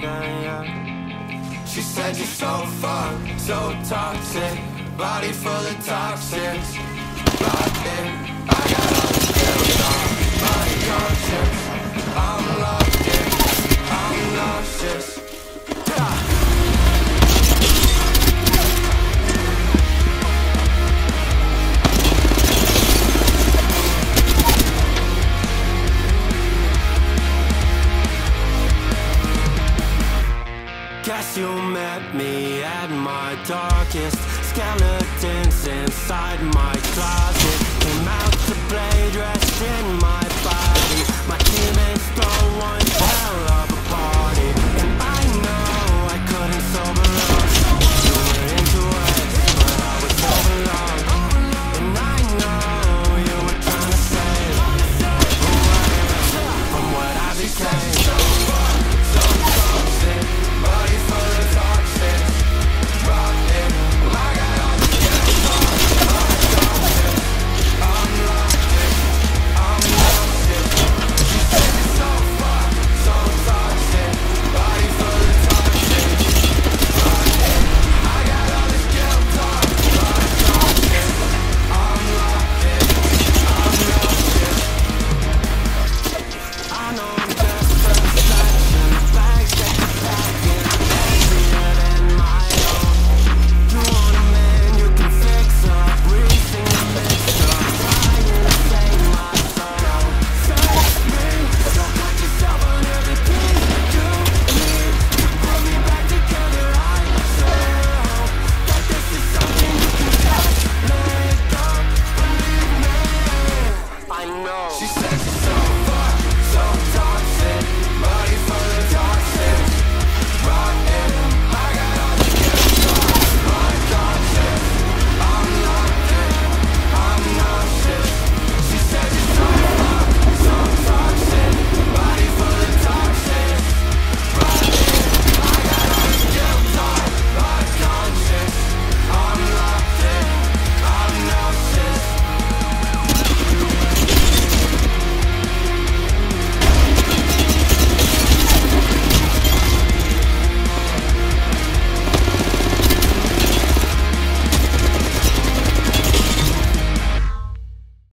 yeah, yeah. She said you're so fucked, so toxic, body full of toxins. I got all Guess you met me at my darkest. Skeletons inside my closet. Came out to play dressed in my